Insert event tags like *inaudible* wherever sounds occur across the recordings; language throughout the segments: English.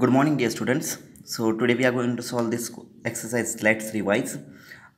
Good morning, dear students. So today we are going to solve this exercise. Let's revise.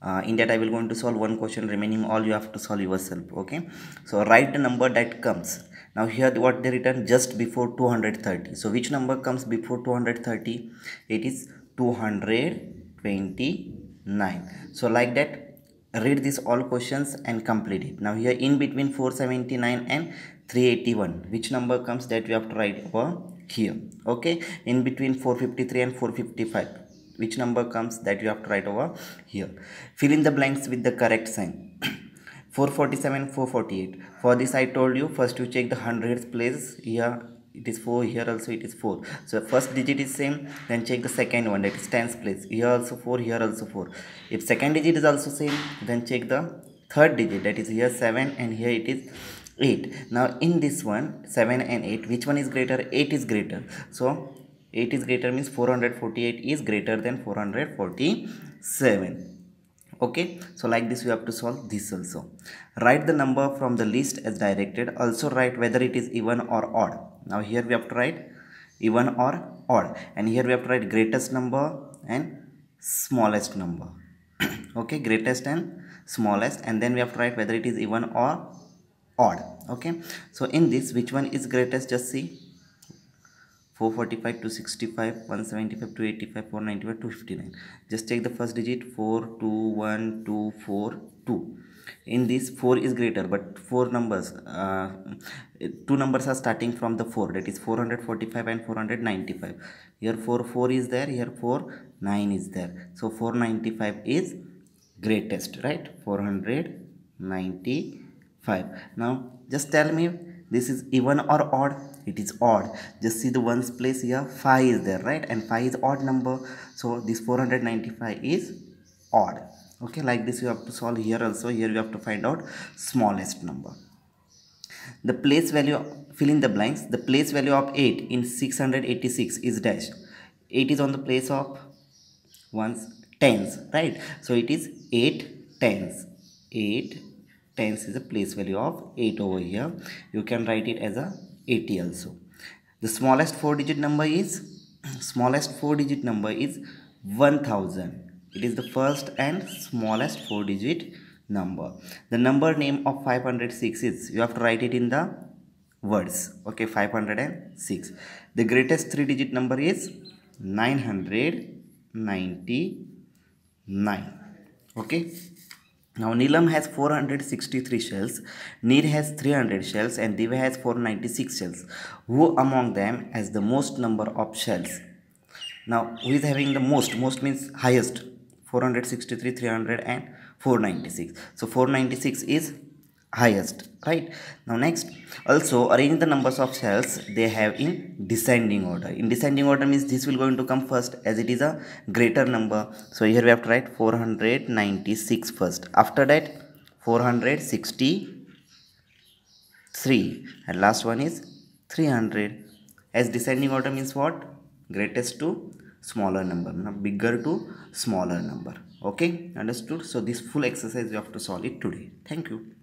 Uh, in that I will going to solve one question. Remaining all you have to solve yourself. Okay. So write the number that comes. Now here what they written just before 230. So which number comes before 230? It is 229. So like that read these all questions and complete it now here in between 479 and 381 which number comes that we have to write over here okay? In between 453 and 455 which number comes that you have to write over here? Fill in the blanks with the correct sign. *clears throat* 447 448 for this i told you first you check the hundreds place. Here it is 4 here also it is 4 so first digit is same then check the second one that is tens place. Here also 4 here also 4 if second digit is also same then check the third digit that is here 7 and here it is 8 now in this one 7 and 8 which one is greater? 8 is greater. So 8 is greater means 448 is greater than 447 okay? So like this we have to solve this also. Write the number from the list as directed. Also write whether it is even or odd. Now here we have to write even or odd. And here we have to write greatest number and smallest number. *coughs* Okay? Greatest and smallest. And then we have to write whether it is even or odd okay? So in this which one is greatest just see? 445 to 65 175 to 85 495 to 59 just take the first digit 4 2 1 2 4 2 in this 4 is greater but four numbers uh, two numbers are starting from the 4 that is 445 and 495 here 4 4 is there. Here 4 9 is there. So 495 is greatest right? 495 now just tell me this is even or odd? It is odd. Just see the ones place here 5 is there right? And 5 is odd number. So this 495 is odd. Okay like this you have to solve here also. Here you have to find out smallest number. The place value fill in the blanks. The place value of 8 in 686 is dash 8 is on the place of ones tens right? So it is 8 tens. 8 tens is a place value of 8 over here. You can write it as a 80 also. The smallest four digit number is *clears throat* smallest four digit number is 1000 it is the first and smallest four digit number. The number name of 506 is you have to write it in the words. Okay 506 the greatest three digit number is 999 okay now Nilam has 463 shells, Neer has 300 shells and Diva has 496 shells. Who among them has the most number of shells? Now who is having the most? Most means highest. 463, 300 and 496. So 496 is highest right? Now next. Also arrange the numbers of cells they have in descending order. In descending order means this will going to come first as it is a greater number. So here we have to write 496 first. After that 463 and last one is 300 as descending order means what? Greatest to smaller number. Now bigger to smaller number. Okay? Understood? So this full exercise you have to solve it today. Thank you